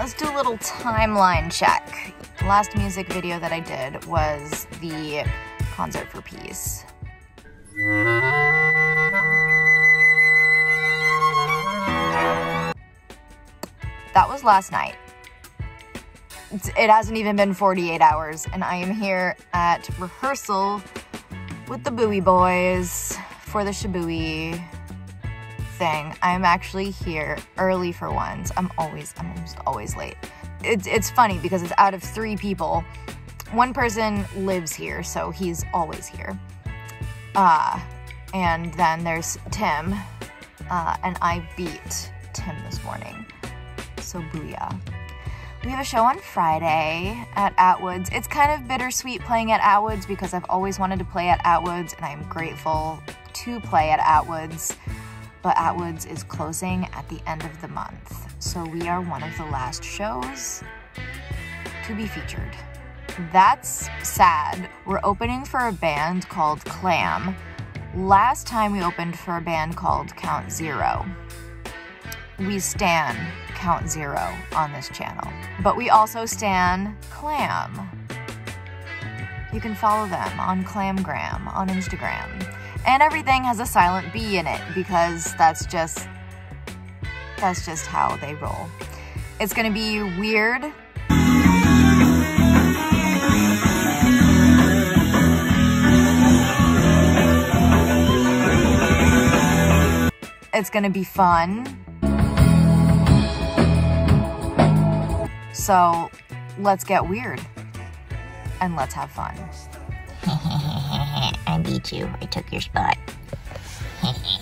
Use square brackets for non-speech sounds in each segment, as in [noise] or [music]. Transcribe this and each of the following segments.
let's do a little timeline check. The last music video that I did was the Concert for Peace. That was last night. It hasn't even been 48 hours, and I am here at rehearsal with the Bui-boyz for the Shibui thing. I'm actually here early for once. I'm always, I'm almost always late. It's, it's funny because it's out of three people. One person lives here, so he's always here. Uh, and then there's Tim, uh, and I beat Tim this morning. So booyah. We have a show on Friday at Atwoods. It's kind of bittersweet playing at Atwoods because I've always wanted to play at Atwoods and I'm grateful to play at Atwoods. But Atwoods is closing at the end of the month. So we are one of the last shows to be featured. That's sad. We're opening for a band called Clamb. Last time we opened for a band called Count Zero. We stand Count Zero on this channel, but we also stand Clamb. You can follow them on Clamgram on Instagram. And everything has a silent B in it because that's just that's just how they roll. It's gonna be weird It's gonna be fun. So let's get weird and let's have fun. I took your spot. [laughs]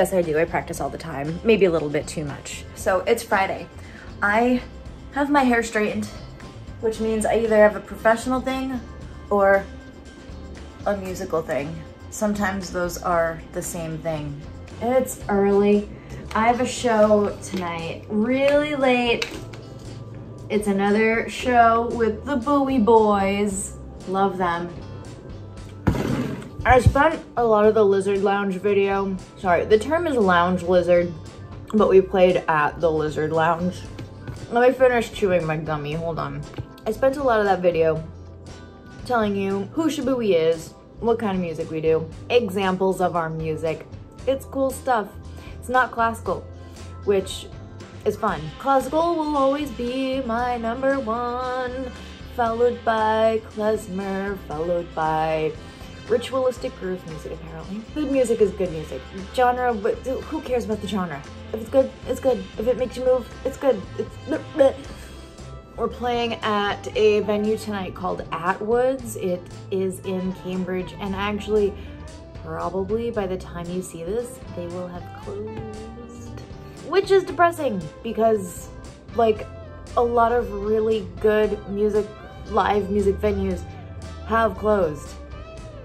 Yes, I do. I practice all the time. Maybe a little bit too much. So it's Friday. I have my hair straightened, which means I either have a professional thing or a musical thing. Sometimes those are the same thing. It's early. I have a show tonight, really late. It's another show with the Bui-boyz. Love them. I spent a lot of the Lizard Lounge video. Sorry, the term is Lounge Lizard, but we played at the Lizard Lounge. Let me finish chewing my gummy, hold on. I spent a lot of that video telling you who Shibui is, what kind of music we do, examples of our music. It's cool stuff. It's not classical, which is fun. Classical will always be my number one, followed by klezmer, followed by ritualistic groove music apparently. Good music is good music. Genre, but who cares about the genre? If it's good, it's good. If it makes you move, it's good. It's [laughs] We're playing at a venue tonight called Atwoods. It is in Cambridge and actually probably by the time you see this, they will have closed. Which is depressing because like a lot of really good music, live music venues have closed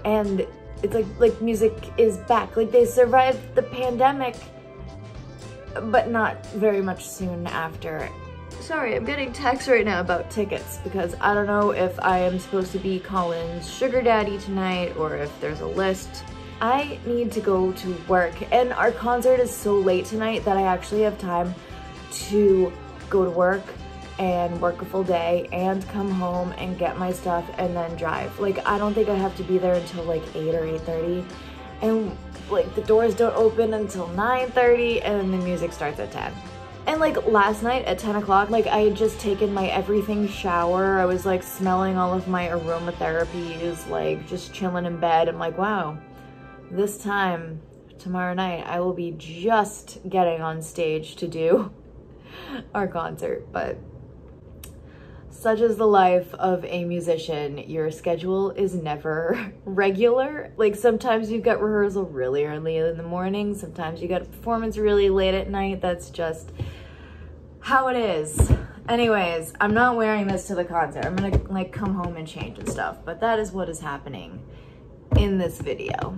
and it's like like music is back. Like they survived the pandemic but not very much soon after. Sorry i'm getting texts right now about tickets because i don't know if i am supposed to be colin's sugar daddy tonight or if there's a list. I need to go to work and our concert is so late tonight that i actually have time to go to work and work a full day and come home and get my stuff and then drive. Like, I don't think I have to be there until like 8 or 8.30. And like the doors don't open until 9.30 and then the music starts at 10. And like last night at 10 o'clock, like I had just taken my everything shower. I was like smelling all of my aromatherapies, like just chilling in bed. I'm like, wow, this time tomorrow night I will be just getting on stage to do [laughs] our concert, but such is the life of a musician. Your schedule is never [laughs] regular. Like sometimes you get rehearsal really early in the morning. Sometimes you get a performance really late at night. That's just how it is. Anyways, I'm not wearing this to the concert. I'm gonna like come home and change and stuff, but that is what is happening in this video.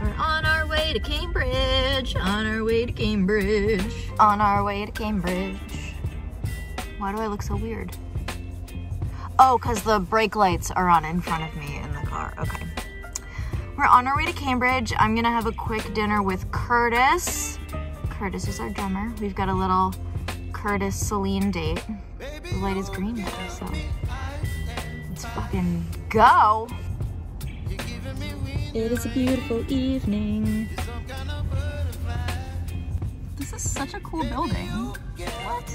We're on our way to Cambridge, on our way to Cambridge. On our way to Cambridge. Why do I look so weird? Oh, because the brake lights are on in front of me in the car. Okay. We're on our way to Cambridge. I'm gonna have a quick dinner with Curtis. Curtis is our drummer. We've got a little Curtis Celine date. The light is green now, so let's fucking go. It is a beautiful evening. This is such a cool building. What?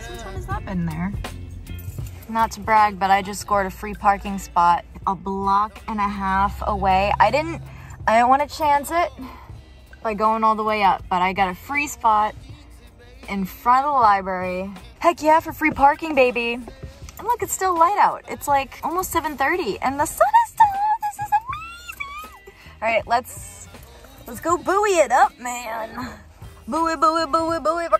Since when has that been there? Not to brag, but I just scored a free parking spot a block and a half away. I didn't I didn't want to chance it by going all the way up, but I got a free spot in front of the library. Heck yeah, for free parking, baby. And look, it's still light out. It's like almost 7.30 and the sun is still out. This is amazing. All right, let's, let's go buoy it up, man. Buoy, buoy, buoy, buoy, if I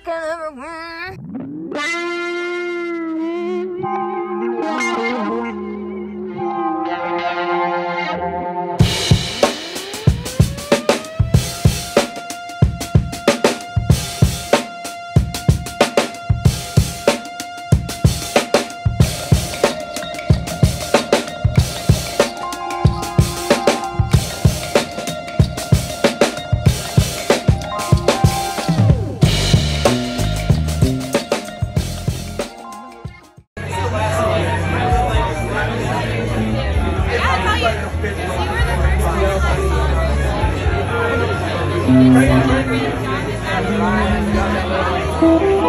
Thank you.